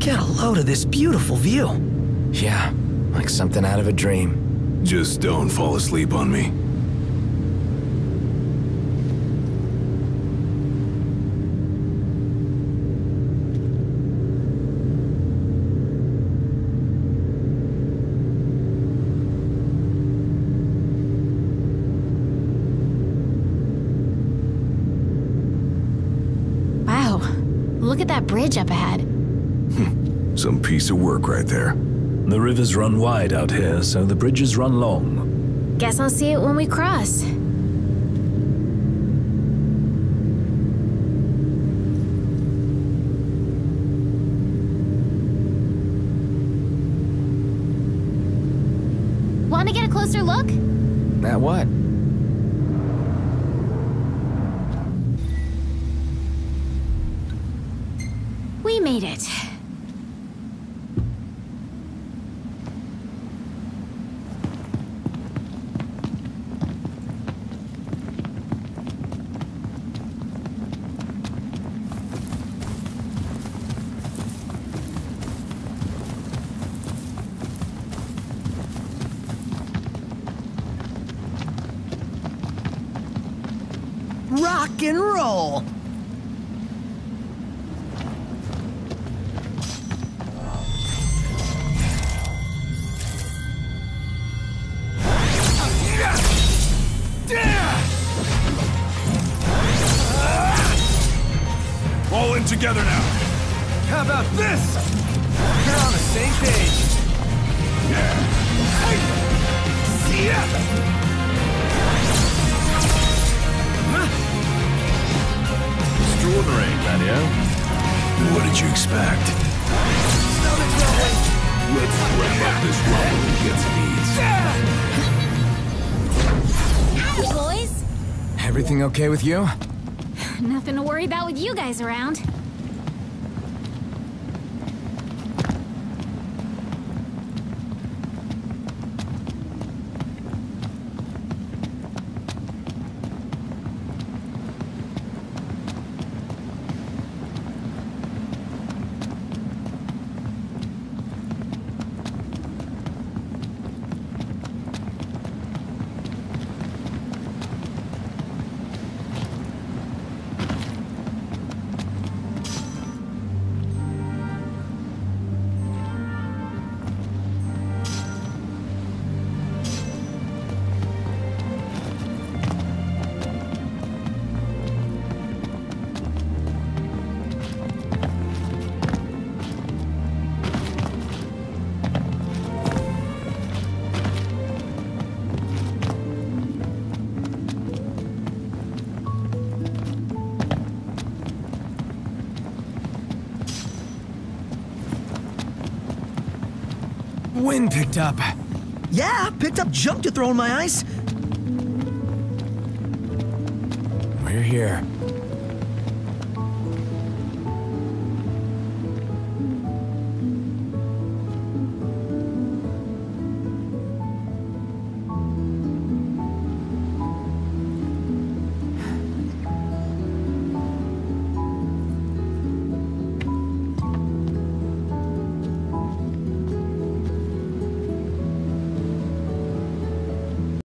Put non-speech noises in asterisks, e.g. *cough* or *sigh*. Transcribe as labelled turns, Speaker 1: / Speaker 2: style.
Speaker 1: Get a load of this beautiful view.
Speaker 2: Yeah, like something out of a dream.
Speaker 3: Just don't fall asleep on me.
Speaker 4: Wow. Look at that bridge up ahead.
Speaker 3: Some piece of work right there.
Speaker 5: The rivers run wide out here, so the bridges run long.
Speaker 4: Guess I'll see it when we cross. Want to get a closer look?
Speaker 2: At what?
Speaker 4: We made it.
Speaker 1: Rock and roll.
Speaker 3: All in together now.
Speaker 1: How about this? We're on the same page.
Speaker 5: Extraordinary, Gladio.
Speaker 3: What did you expect? Let's wrap up this rumble and get some eats.
Speaker 4: Howdy, boys.
Speaker 2: Everything okay with you? *sighs*
Speaker 4: Nothing to worry about with you guys around.
Speaker 2: Wind picked up.
Speaker 1: Yeah, picked up junk to throw in my ice.
Speaker 2: We're here.